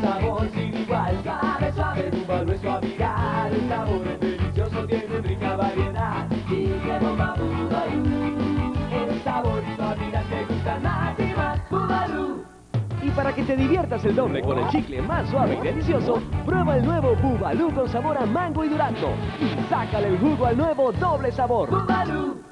sabor sin igual, suave, suave, rumba, grueso a el sabor es delicioso, tiene rica variedad, y que bomba bubalú, el sabor y suavidad te gusta más y. Y para que te diviertas el doble con el chicle más suave y delicioso, prueba el nuevo Bubalú con sabor a mango y durazno y sácale el jugo al nuevo doble sabor. Bubalú.